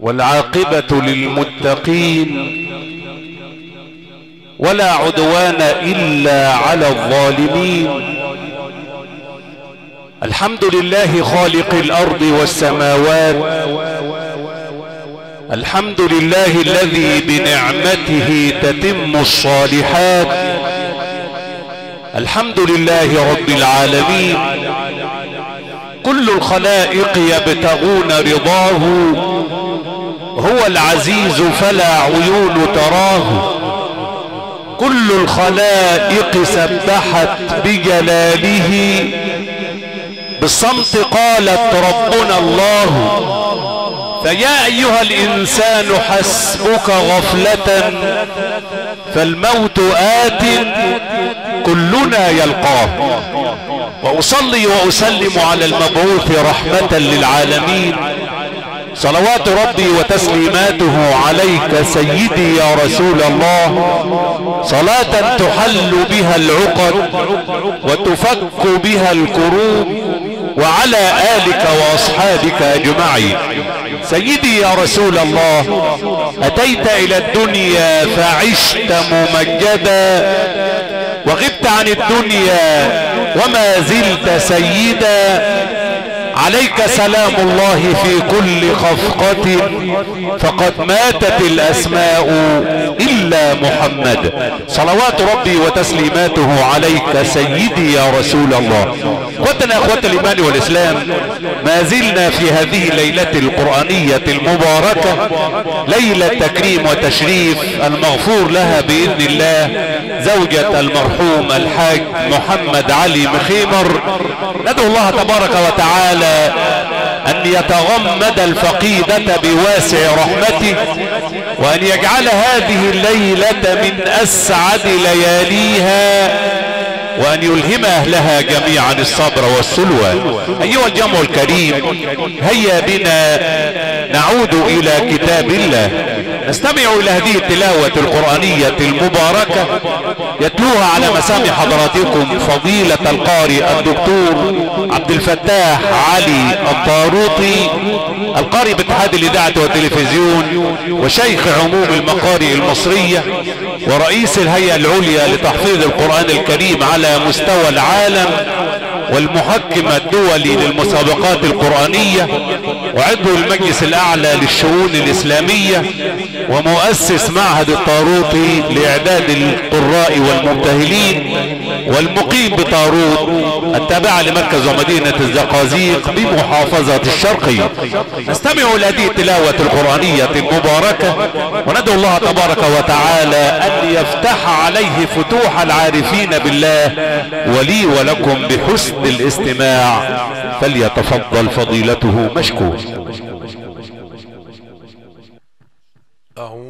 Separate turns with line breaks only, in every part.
والعاقبة للمتقين ولا عدوان إلا على الظالمين. الحمد لله خالق الأرض والسماوات. الحمد لله الذي بنعمته تتم الصالحات. الحمد لله رب العالمين. كل الخلائق يبتغون رضاه. هو العزيز فلا عيون تراه. كل الخلائق سبحت بجلاله. بالصمت قالت ربنا الله فيا أيها الإنسان حسبك غفلة فالموت آت كلنا يلقاه. وأصلي وأسلم على المبعوث رحمة للعالمين. صلوات ربي وتسليماته عليك سيدي يا رسول الله. صلاة تحل بها العقد وتفك بها الكروب وعلى آلك وأصحابك أجمعين. سيدي يا رسول الله أتيت إلى الدنيا فعشت ممجدا وغبت عن الدنيا وما زلت سيدا. عليك سلام الله في كل خفقة. فقد ماتت الأسماء إلا محمد. صلوات ربي وتسليماته عليك سيدي يا رسول الله. إخوتنا إخوة الإيمان والإسلام ما زلنا في هذه الليلة القرآنية المباركة ليلة تكريم وتشريف المغفور لها بإذن الله زوجة المرحوم الحاج محمد علي مخيمر ندعو الله تبارك وتعالى أن يتغمد الفقيدة بواسع رحمته وأن يجعل هذه الليلة من أسعد لياليها وأن يلهم أهلها جميعا الصبر والسلوى. أيها الجمع الكريم هيا بنا نعود إلى كتاب الله. نستمع إلى هذه التلاوة القرآنية المباركة يتلوها على مسامع حضراتكم فضيلة القارئ الدكتور عبد الفتاح علي الطاروطي القارئ باتحاد الإذاعة والتلفزيون وشيخ عموم المقارئ المصرية ورئيس الهيئة العليا لتحفيظ القرآن الكريم على مستوى العالم والمحكم الدولي للمسابقات القرآنية وعضو المجلس الأعلى للشؤون الإسلامية ومؤسس معهد الطاروطي لإعداد القراء والمبتهلين والمقيم بطاروط التابعة لمركز ومدينة الزقازيق بمحافظة الشرقية نستمع إلى هذه التلاوة القرآنية المباركة وندعو الله تبارك وتعالى أن يفتح عليه فتوح العارفين بالله ولي ولكم بحسن الاستماع. فليتفضل فضيلته مشكور.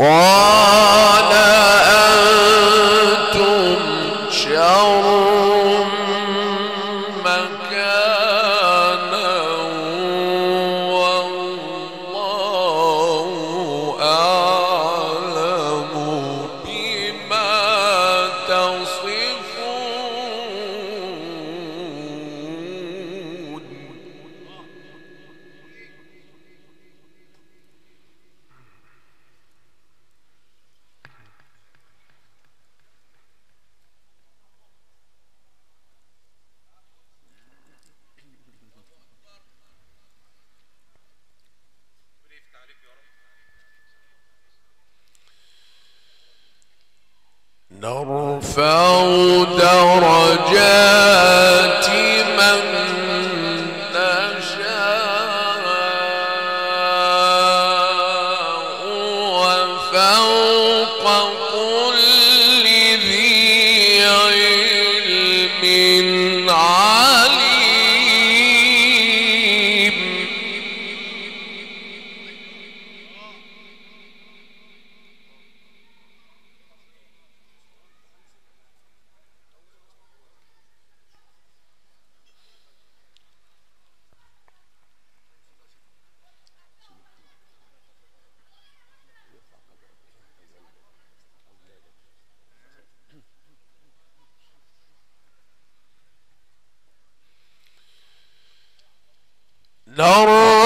哇
No.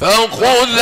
فخذ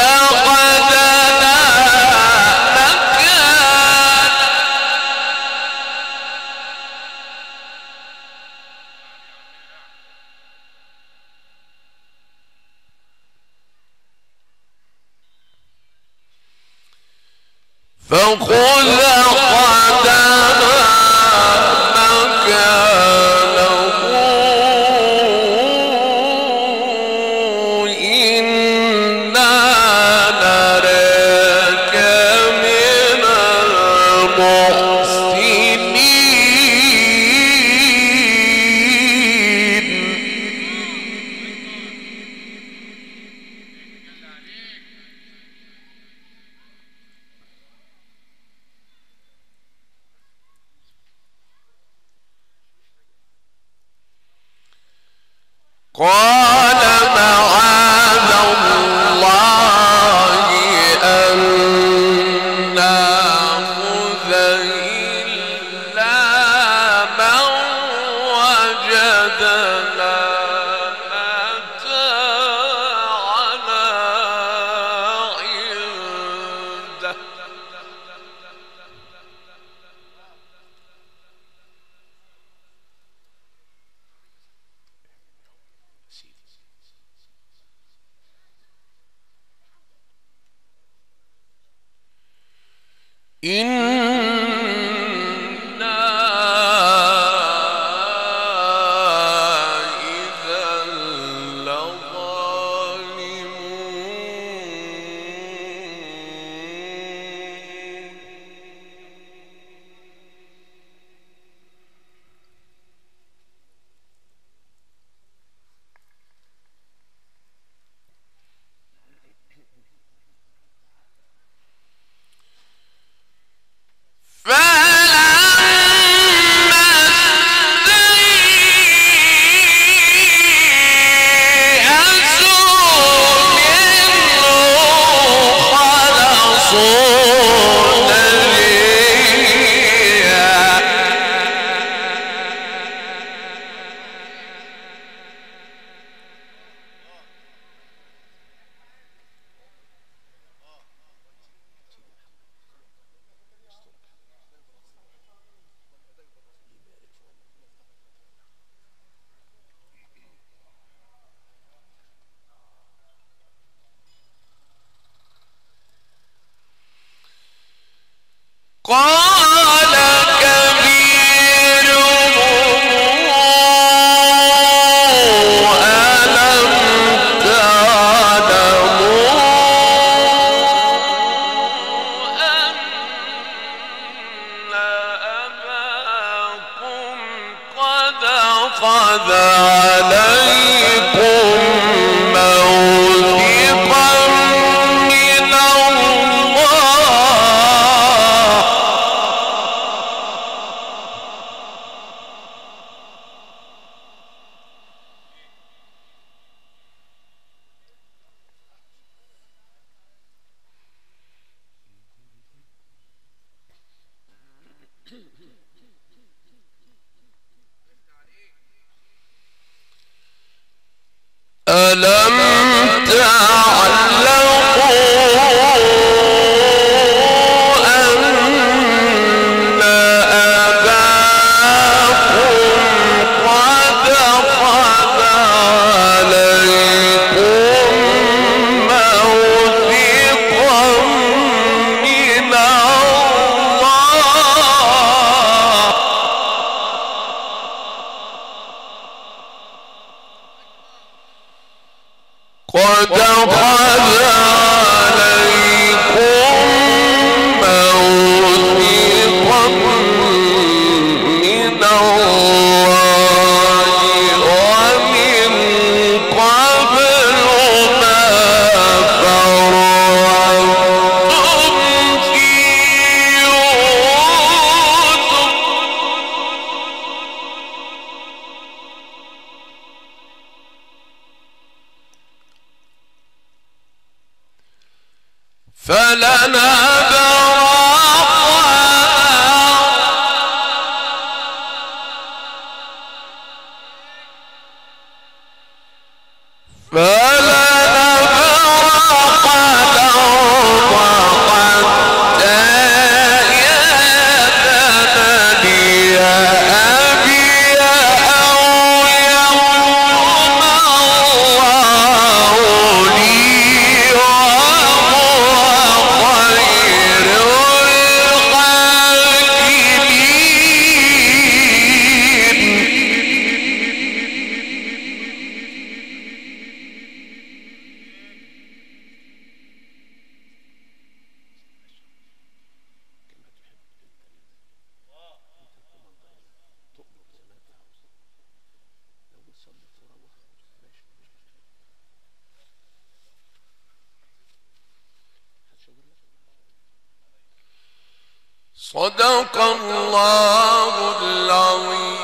صدق الله العظيم.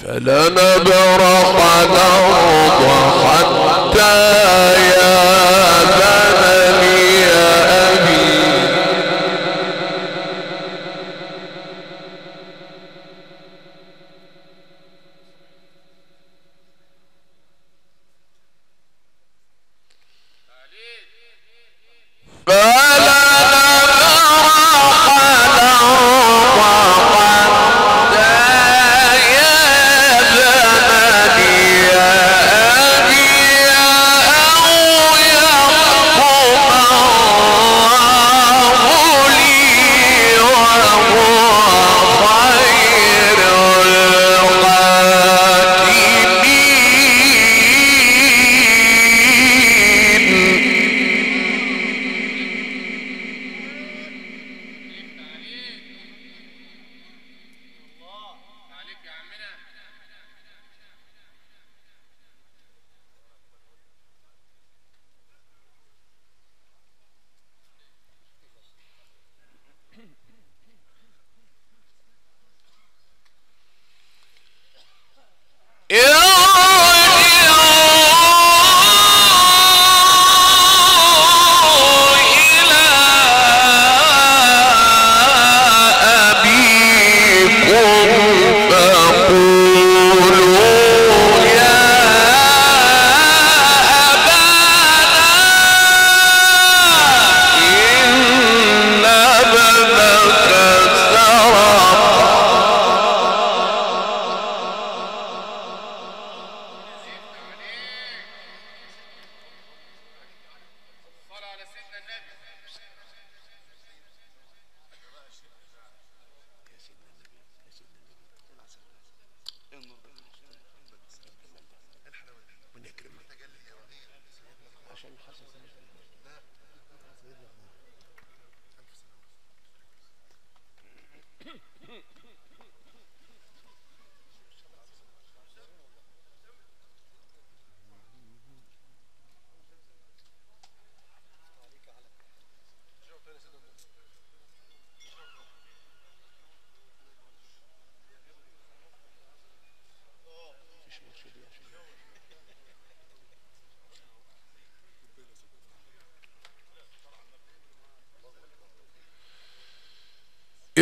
فلنبرح الأرض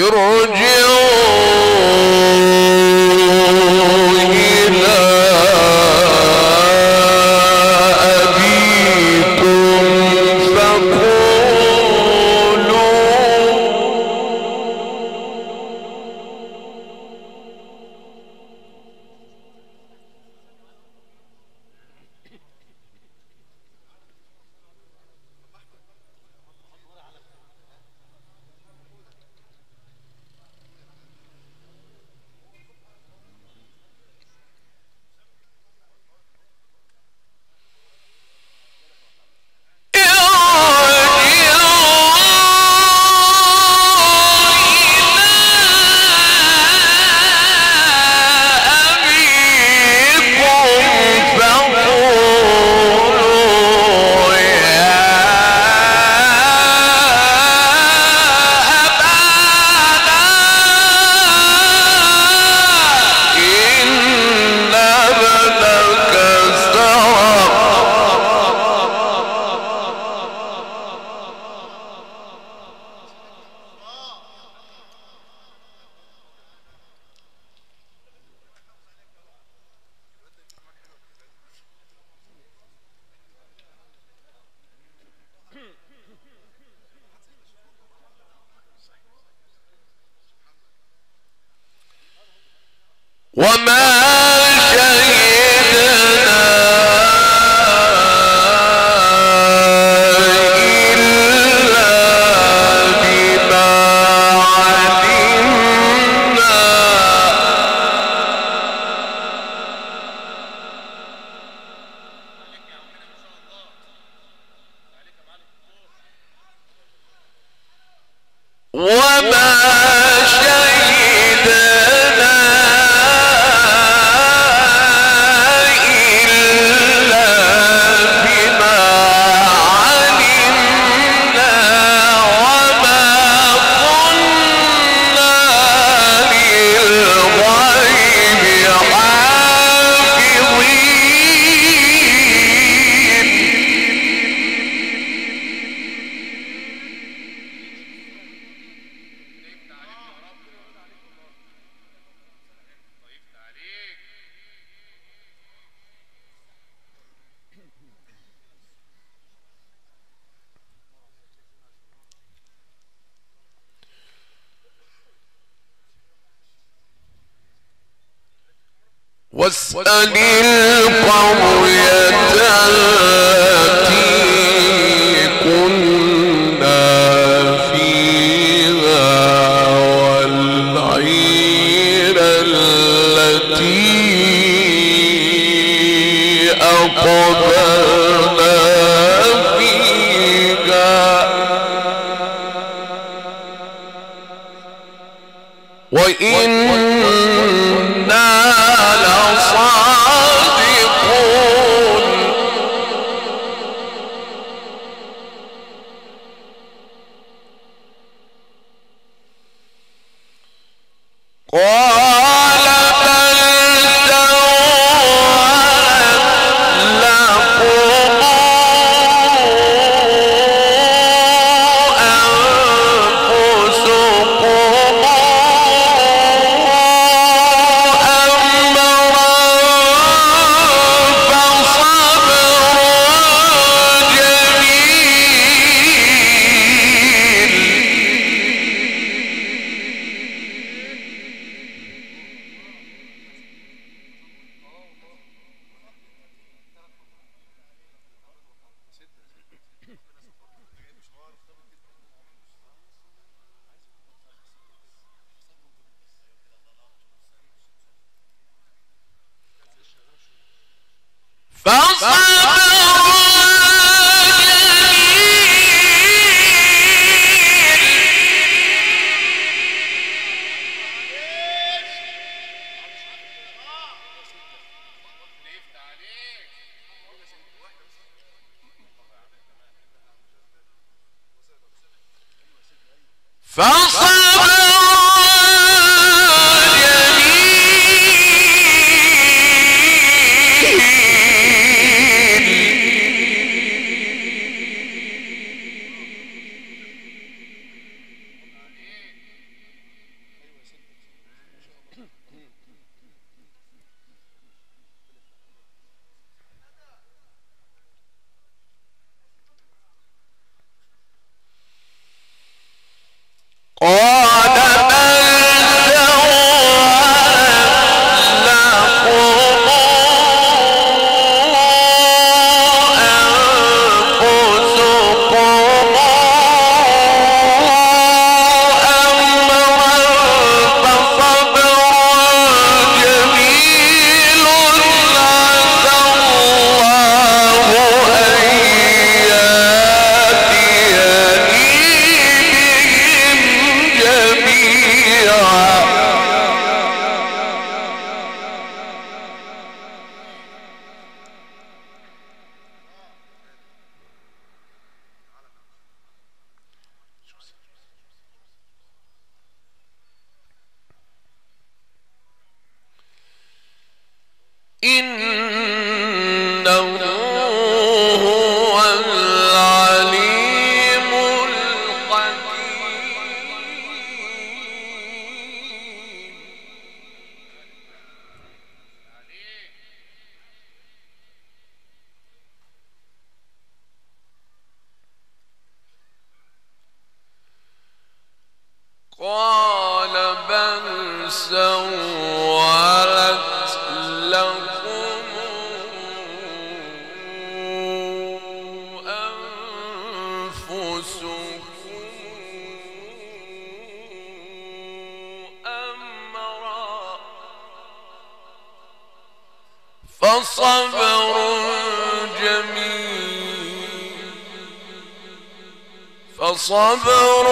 ارجعوا فصبر جميل. فصبر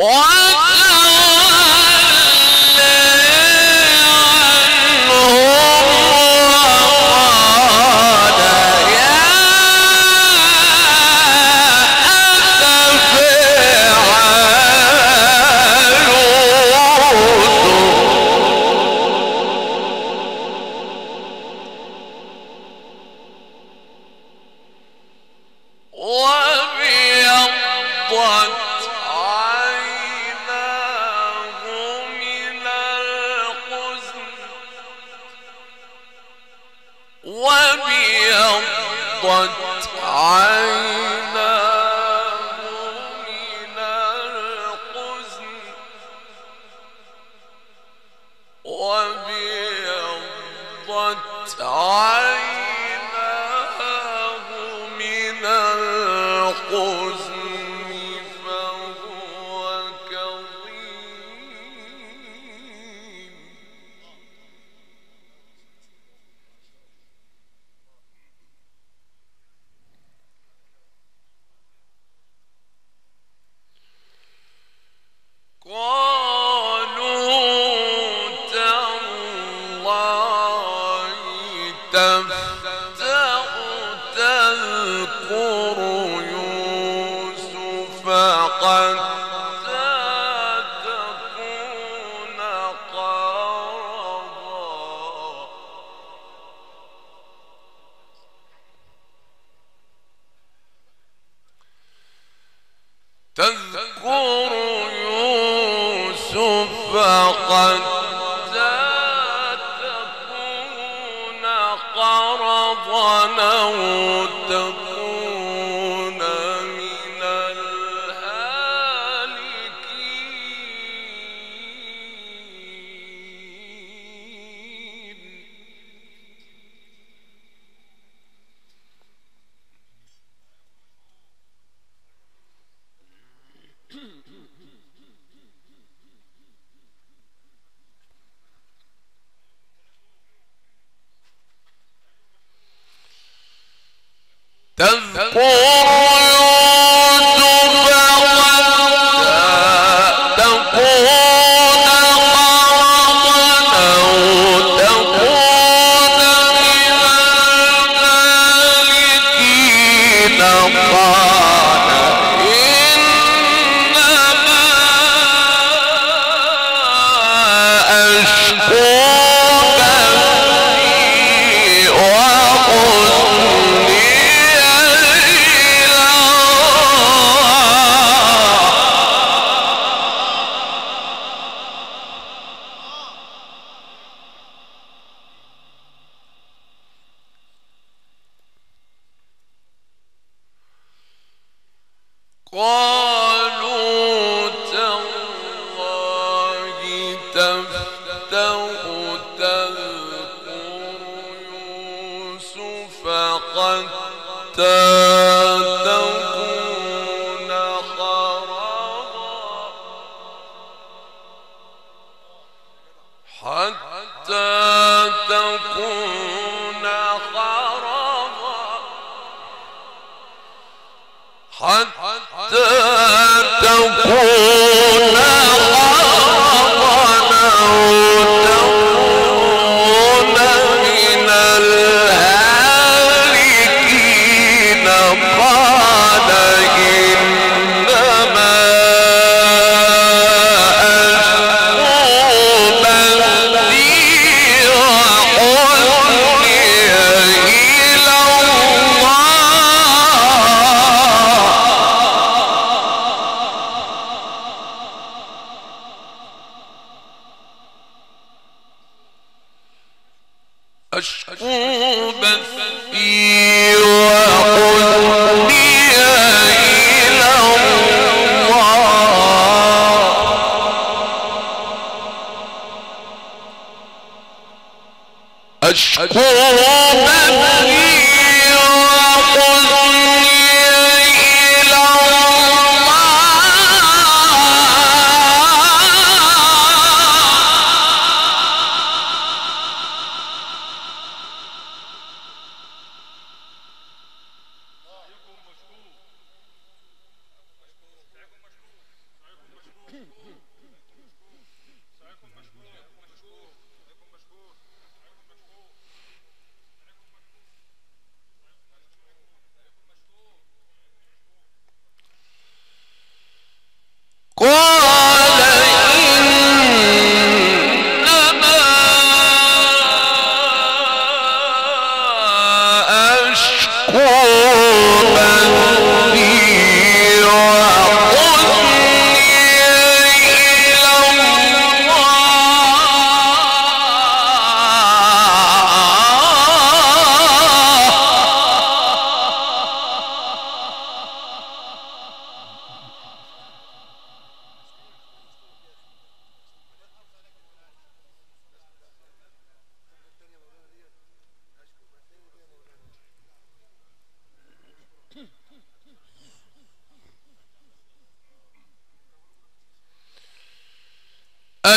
Wow! حتى تكون قرضا حتى تكون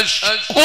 أشكو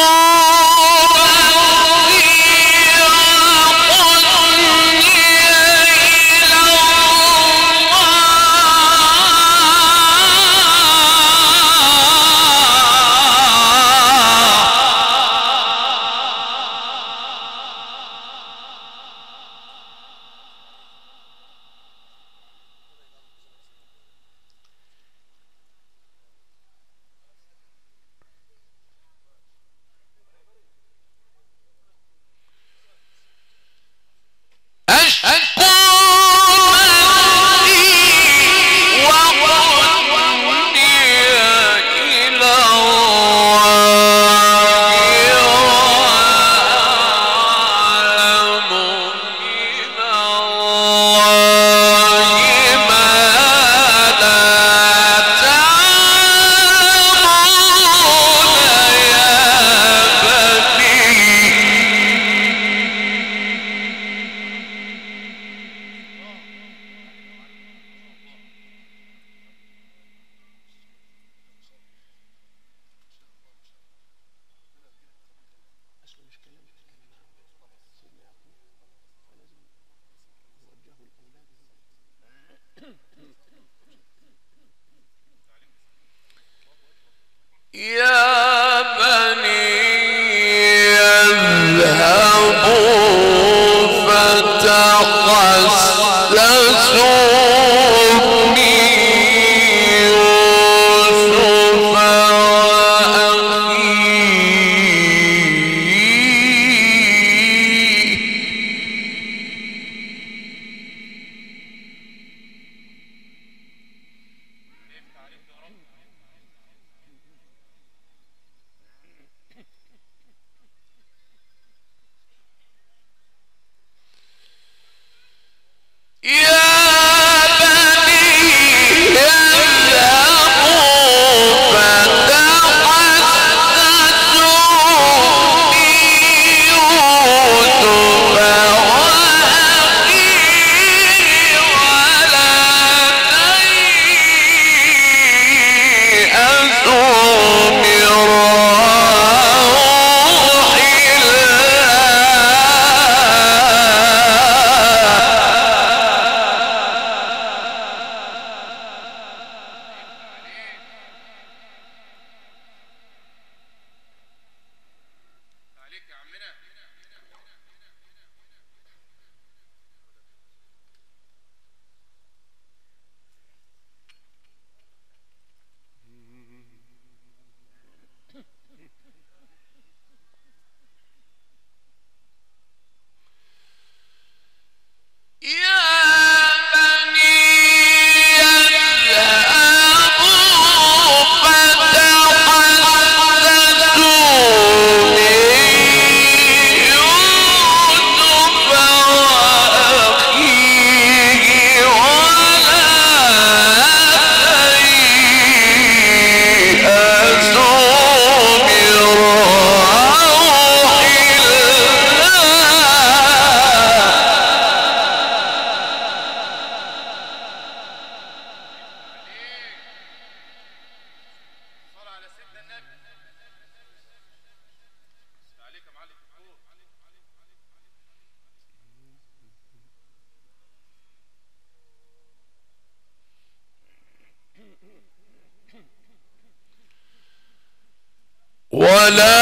ولا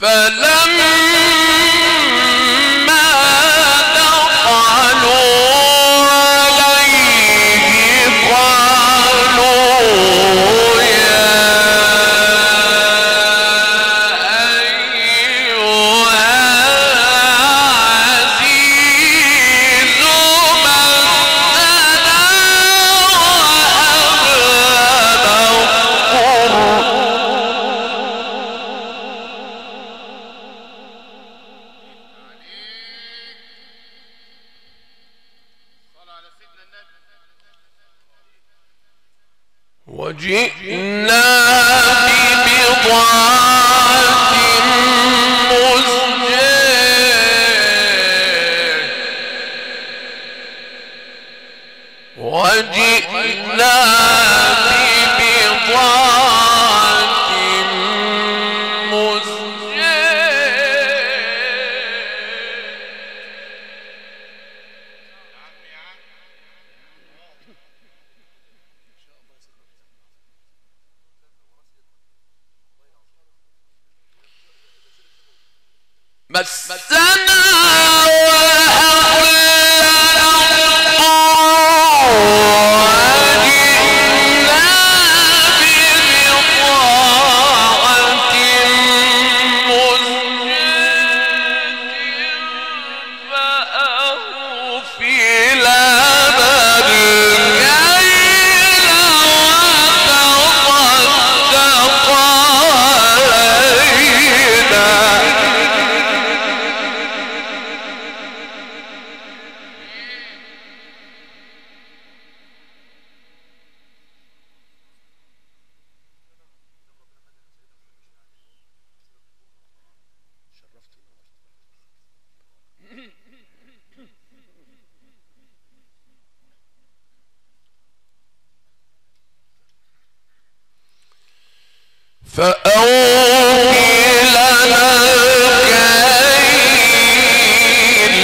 فلما فأوفي لنا الكيل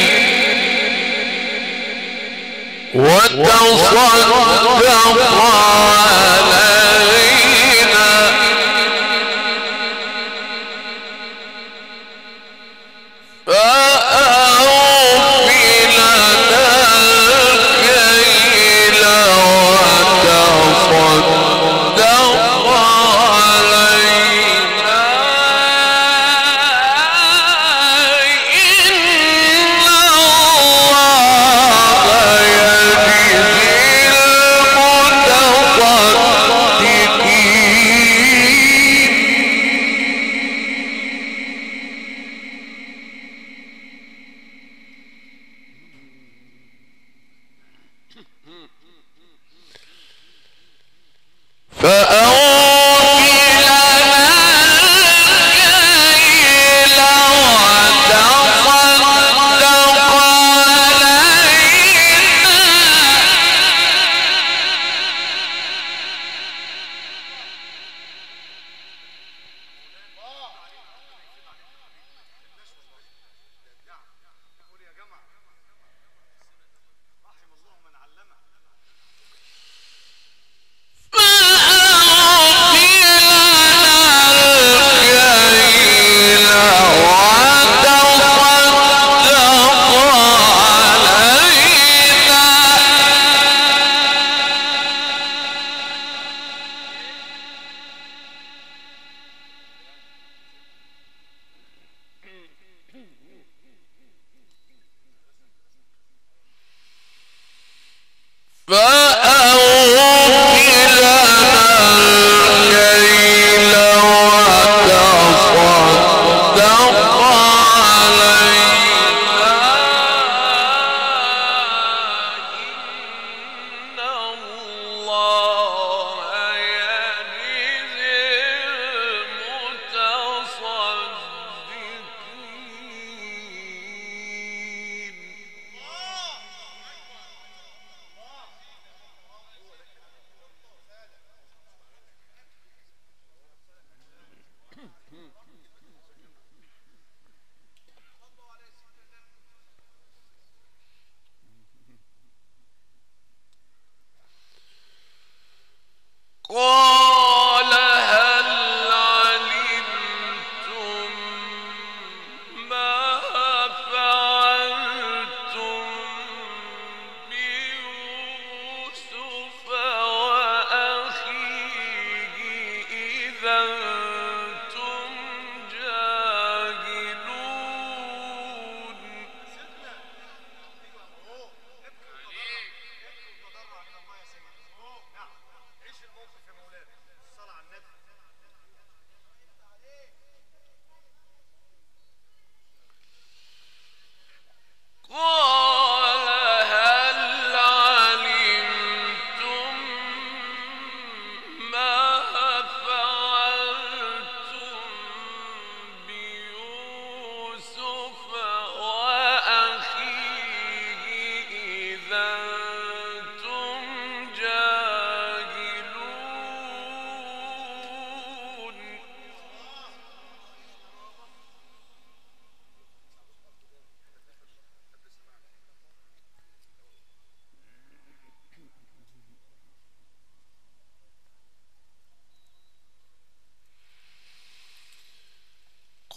وتصدق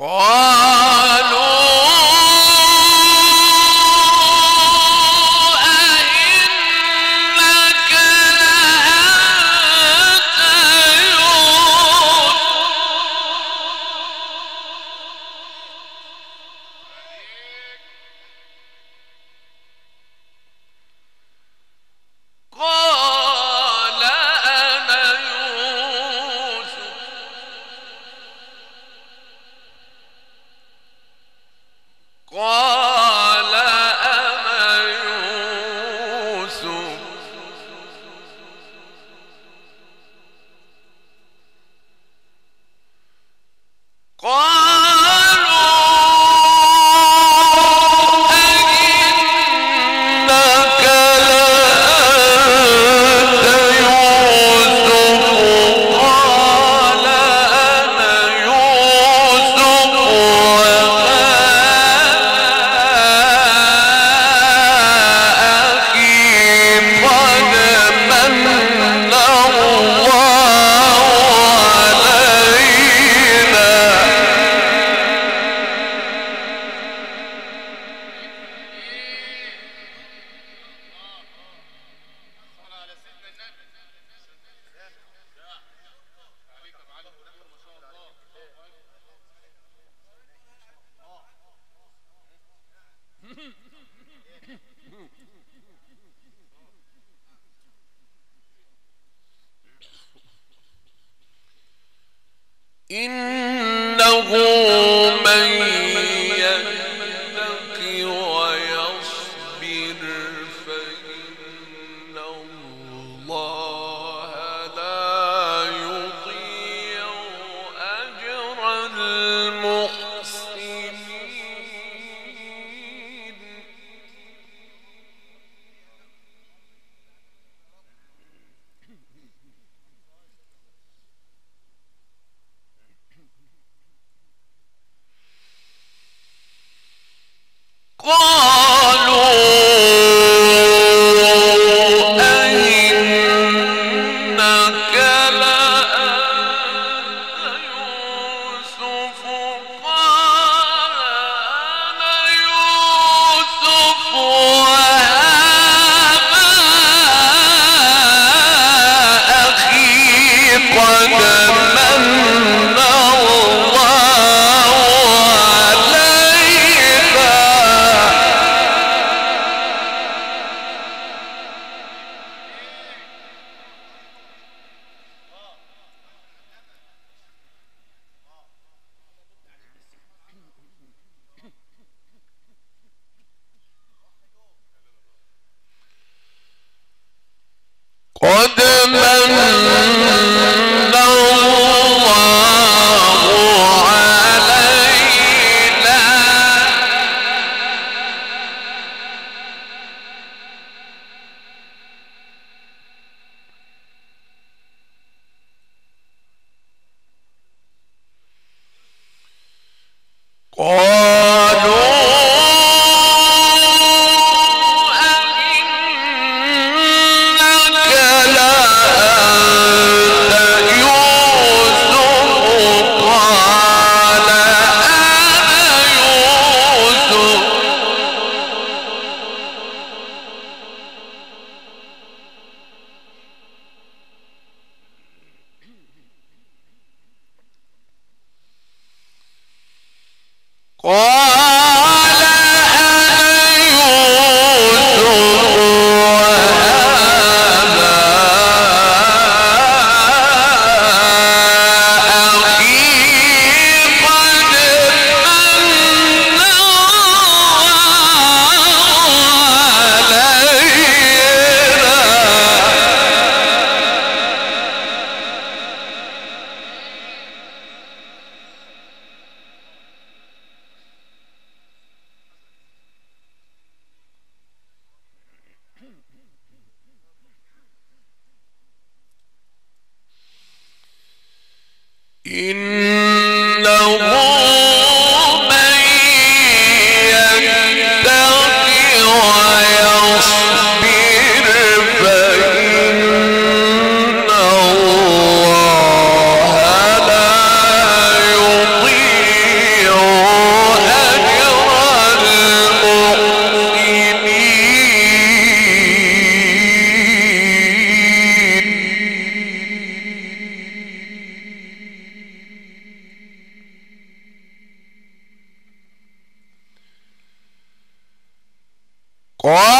Call Ko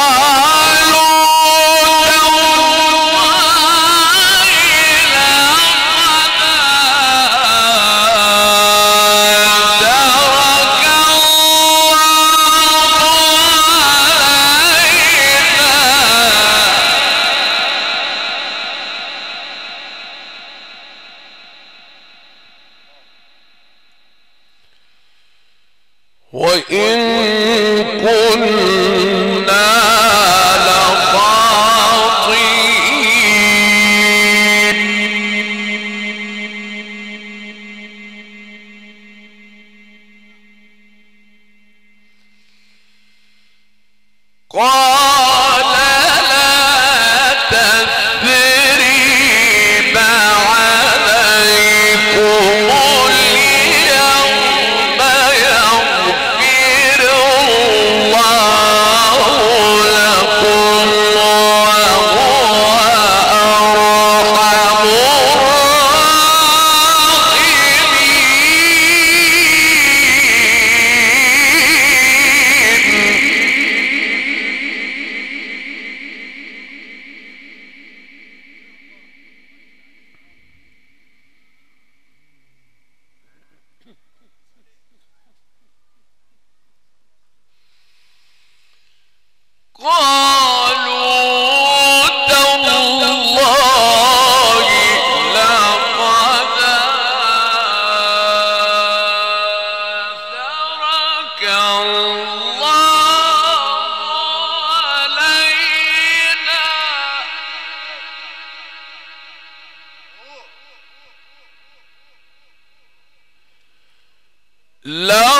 Love.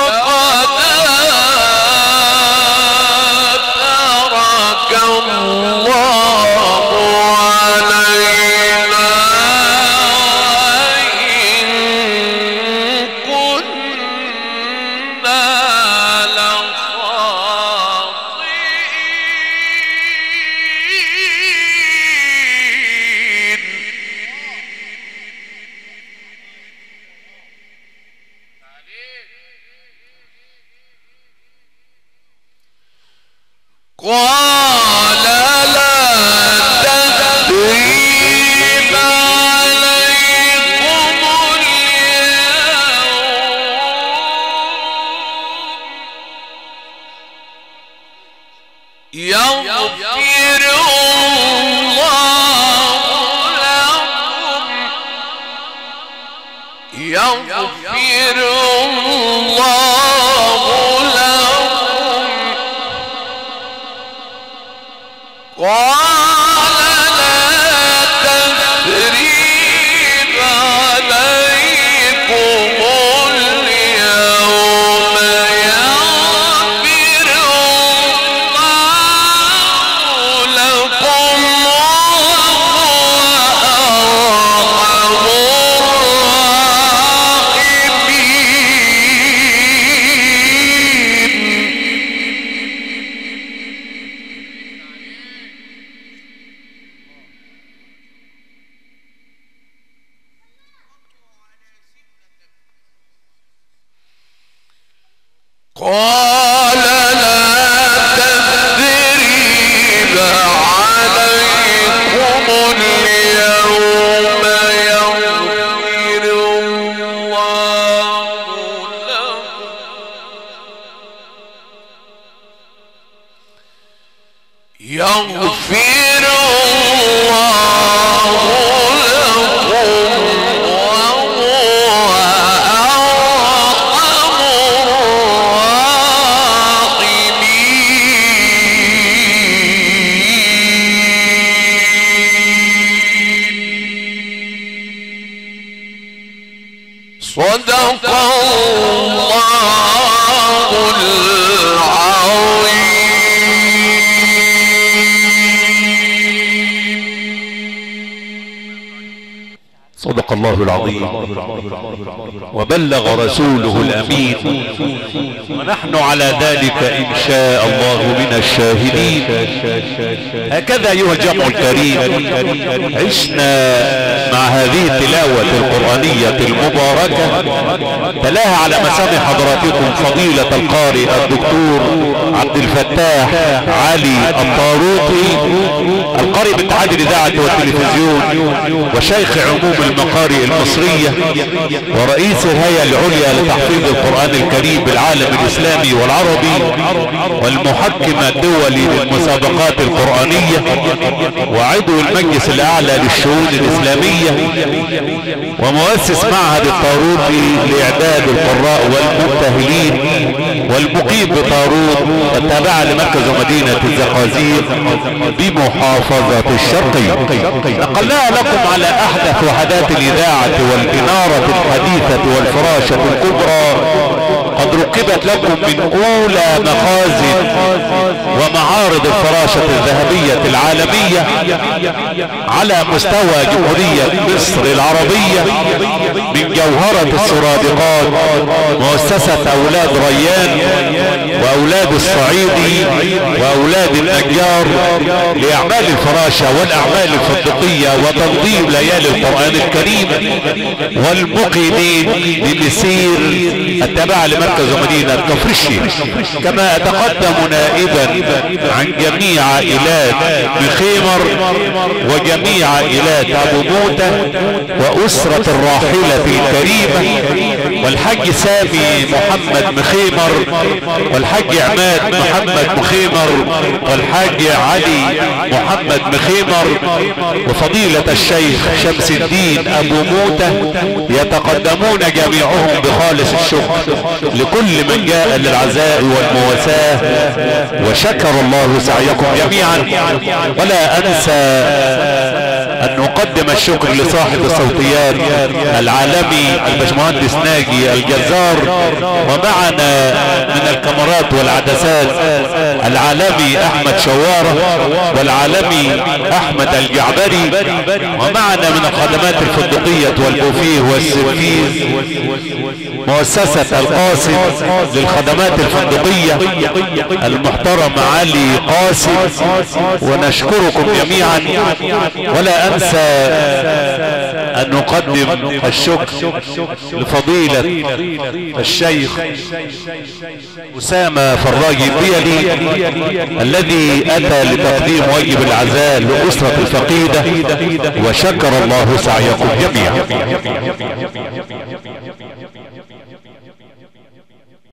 وبلغ رسوله الأمين. ونحن على ذلك إن شاء الله من الشاهدين. هكذا أيها الجمع الكريم عشنا مع هذه التلاوة القرآنية المباركة تلاها على مسامع حضراتكم فضيلة القارئ الدكتور عبد الفتاح علي الطاروطي القارئ باتحاد الإذاعة والتلفزيون وشيخ عموم المقارئ المصرية ورئيس الهيئة العليا لتحفيظ القرآن الكريم بالعالم الإسلامي. والعربي والمحكم الدولي للمسابقات القرآنية وعضو المجلس الأعلى للشؤون الإسلامية ومؤسس معهد الطاروطي لإعداد القراء والمبتهلين والمقيم بطاروط التابعة لمركز مدينة الزقازيق بمحافظة الشرقية. نقلناها لكم على أحدث وحدات الإذاعة والإنارة الحديثة والفراشة الكبرى قد ركبت لكم من أولى مخازن. ومعارض الفراشة الذهبية العالمية على مستوى جمهورية مصر العربية من جوهرة السرادقات مؤسسة أولاد ريان وأولاد الصعيدي وأولاد النجار لأعمال الفراشة والأعمال الفندقية وتنظيم ليالي القرآن الكريم والمقيمين بمسير التابعة لمركز مدينة كفر الشيخ كما أتقدم نائبا عن جميع عائلات بخيمر وجميع عائلات أبو موتة وأسرة الراحلة الكريمة والحج سامي محمد مخيمر والحج عماد محمد مخيمر والحاج علي محمد مخيمر وفضيلة الشيخ شمس الدين أبو موتة يتقدمون جميعهم بخالص الشكر لكل من جاء للعزاء والمواساة وشكر الله سعيكم جميعا. ولا أنسى أن نقدم الشكر لصاحب الصوتيات العالمي الباشمهندس ناجي الجزار ومعنا من الكاميرات والعدسات العالمي أحمد شوارة والعالمي أحمد الجعبري ومعنا من الخدمات الفندقية والبوفيه والسيرفيز مؤسسة القاسم للخدمات الفندقية المحترم علي قاسم ونشكركم جميعا ولا أنسى أن نقدم الشكر لفضيلة الشيخ أسامة فراجي البيلي الذي أتى لتقديم واجب العزاء لأسرة الفقيدة وشكر الله سعيكم جميعا.